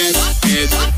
amazing.